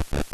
Thank you.